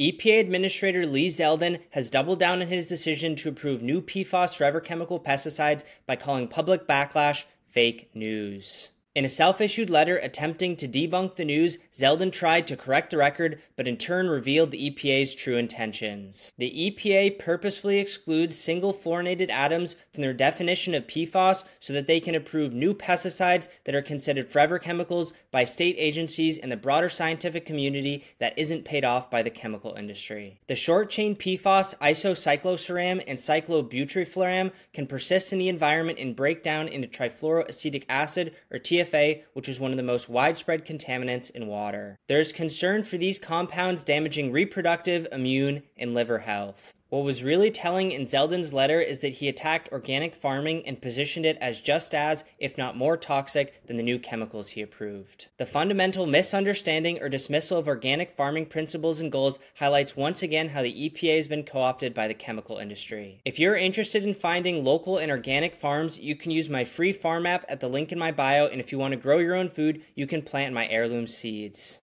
EPA Administrator Lee Zeldin has doubled down on his decision to approve new PFAS forever chemical pesticides by calling public backlash fake news. In a self issued letter attempting to debunk the news, Zeldin tried to correct the record, but in turn revealed the EPA's true intentions. The EPA purposefully excludes single fluorinated atoms from their definition of PFAS so that they can approve new pesticides that are considered forever chemicals by state agencies and the broader scientific community that isn't paid off by the chemical industry. The short chain PFAS, isocycloseram, and cyclobutrifluram can persist in the environment and break down into trifluoroacetic acid or TFA TFA, which is one of the most widespread contaminants in water. There's concern for these compounds damaging reproductive, immune, and liver health. What was really telling in Zeldin's letter is that he attacked organic farming and positioned it as just as, if not more toxic than the new chemicals he approved. The fundamental misunderstanding or dismissal of organic farming principles and goals highlights once again how the EPA has been co opted by the chemical industry. If you're interested in finding local and organic farms, you can use my free farm app at the link in my bio, and if you want to grow your own food, you can plant my heirloom seeds.